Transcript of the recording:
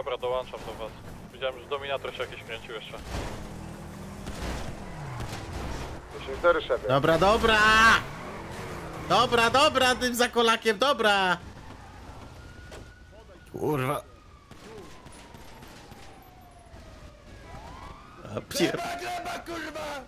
Dobra, dołączam do was. Widziałem, że Dominator się jakiś kręcił jeszcze. 4 szefie. Dobra, dobra! Dobra, dobra, tym zakolakiem, dobra! Kurwa. A pier... Gleba, kurwa!